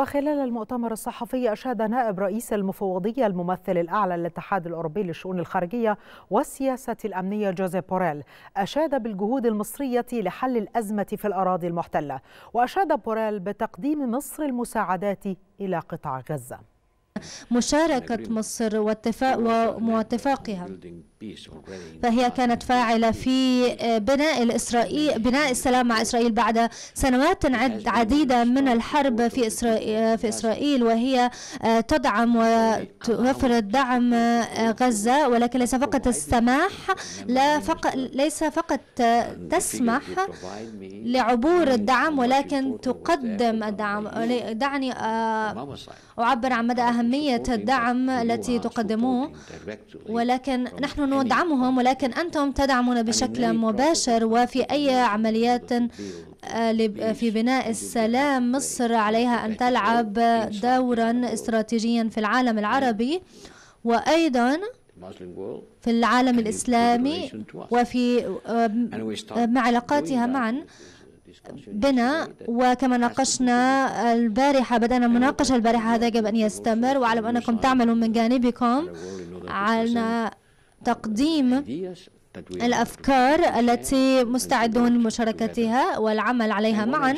وخلال المؤتمر الصحفي أشاد نائب رئيس المفوضية الممثل الأعلى للاتحاد الأوروبي للشؤون الخارجية والسياسة الأمنية جوزيف بوريل أشاد بالجهود المصرية لحل الأزمة في الأراضي المحتلة وأشاد بوريل بتقديم مصر المساعدات إلى قطاع غزة. مشاركة مصر واتفاق فهي كانت فاعلة في بناء الإسرائيل بناء السلام مع إسرائيل بعد سنوات عديدة من الحرب في إسرائيل في إسرائيل وهي تدعم وتوفر الدعم غزة ولكن ليس فقط السماح لا فقط ليس فقط تسمح لعبور الدعم ولكن تقدم الدعم دعني أعبر عن مدى أهمية الدعم التي تقدموه ولكن نحن ندعمهم ولكن أنتم تدعمون بشكل مباشر وفي أي عمليات في بناء السلام مصر عليها أن تلعب دورا استراتيجيا في العالم العربي وأيضا في العالم الإسلامي وفي مع علاقاتها معا. بنا وكما ناقشنا البارحة بدأنا مناقشة البارحة هذا يجب أن يستمر. وأعلم أنكم تعملون من جانبكم. على تقديم الأفكار التي مستعدون لمشاركتها والعمل عليها معا.